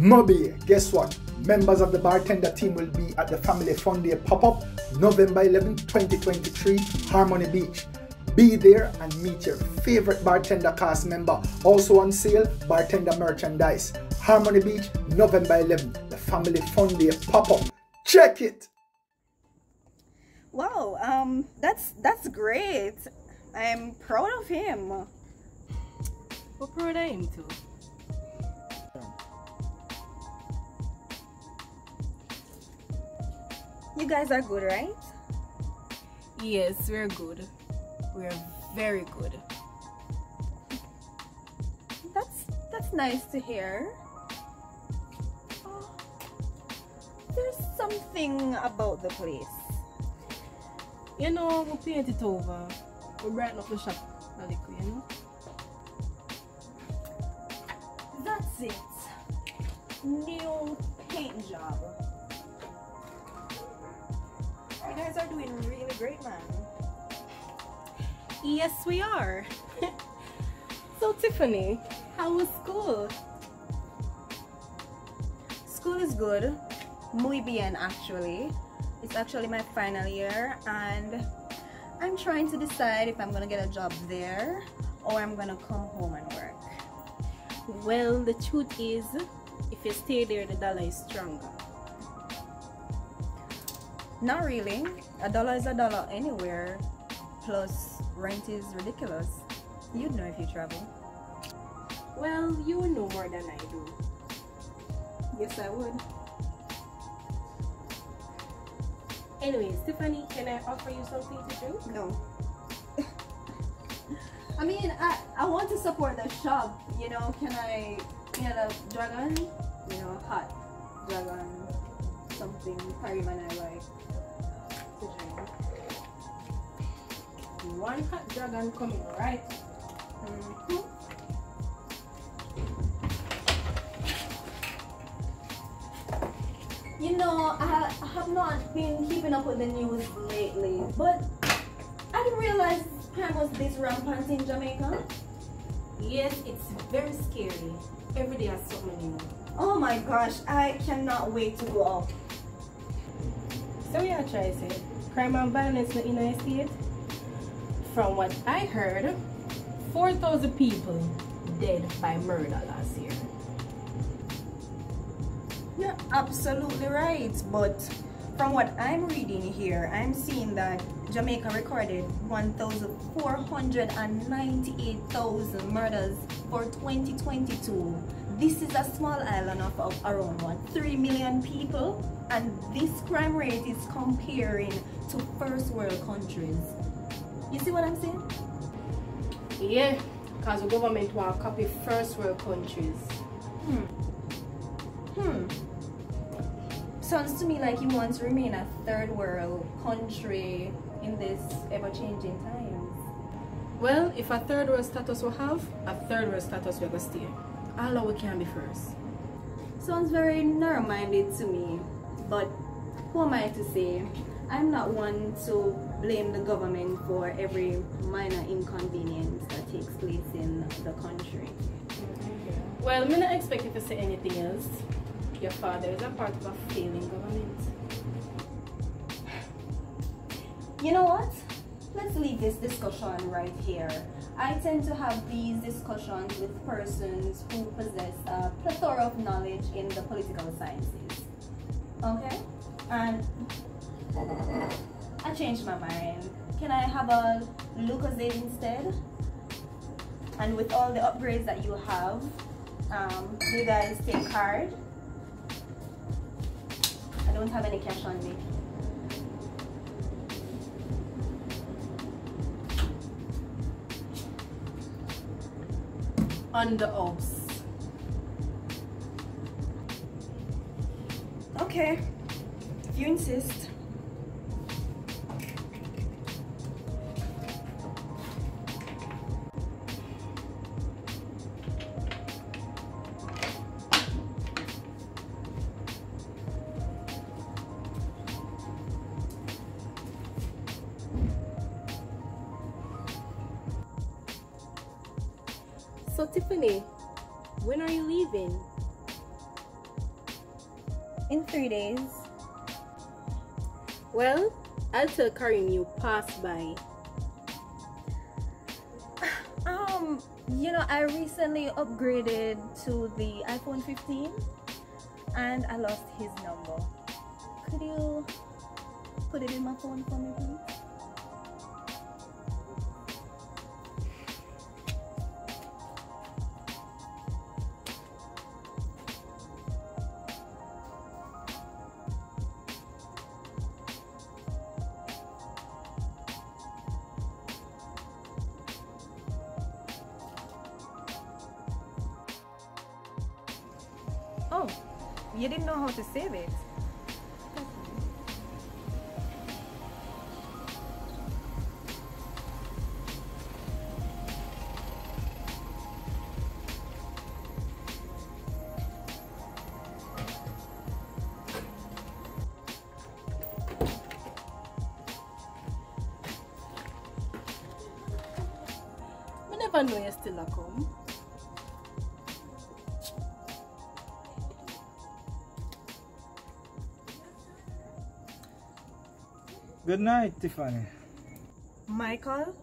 Moby, guess what? Members of the bartender team will be at the Family Fun Day pop-up November 11, 2023, Harmony Beach. Be there and meet your favorite bartender cast member. Also on sale, bartender merchandise. Harmony Beach, November 11, the Family Fun Day pop-up. Check it! Wow, um, that's that's great. I'm proud of him. What proud of him too? You guys are good, right? Yes, we're good. We're very good. That's that's nice to hear. Oh, there's something about the place. You know, we paint it over. We brighten up the shop a little, you know? That's it. New paint job. Guys are doing really great, man. Yes, we are. so, Tiffany, how was school? School is good. Muy bien, actually. It's actually my final year, and I'm trying to decide if I'm gonna get a job there or I'm gonna come home and work. Well, the truth is, if you stay there, the dollar is stronger. Not really. A dollar is a dollar anywhere. Plus, rent is ridiculous. You'd know if you travel. Well, you will know more than I do. Yes, I would. Anyway, Stephanie, can I offer you something to drink? No. I mean, I, I want to support the shop. You know, can I get a dragon? You know, a hot dragon, something Pariman I like to drink. One hot dragon coming, right? Mhm. You know, I, I have not been keeping up with the news lately, but I didn't realize crime was this rampant in Jamaica. Yes, it's very scary. Every day has something new. Oh my gosh, I cannot wait to go out. So yeah, try say crime and violence in the United States. From what I heard, 4,000 people dead by murder last year. You're absolutely right, but from what I'm reading here, I'm seeing that Jamaica recorded 1,498,000 murders for 2022. This is a small island of, of around what, 3 million people, and this crime rate is comparing to first world countries. You see what I'm saying? Yeah, because the government will copy first world countries. Hmm. Hmm. Sounds to me like you want to remain a third world country in this ever-changing times. Well, if a third world status we have, a third world status we gonna stay. All that we can be first. Sounds very narrow-minded to me, but who am I to say? I'm not one to blame the government for every minor inconvenience that takes place in the country. Well, I'm not expect you to say anything else. Your father is a part of a failing government. You know what? Let's leave this discussion right here. I tend to have these discussions with persons who possess a plethora of knowledge in the political sciences. Okay? And I changed my mind. Can I have a Lucozade instead? And with all the upgrades that you have, um, do you guys take card? I don't have any cash on me. Under us. Okay, if you insist. So Tiffany, when are you leaving? In three days. Well, I'll tell Kareem you passed by. Um, you know, I recently upgraded to the iPhone 15 and I lost his number. Could you put it in my phone for me, please? Oh, you didn't know how to save it. Never know you still a come. Good night, Tiffany. Michael,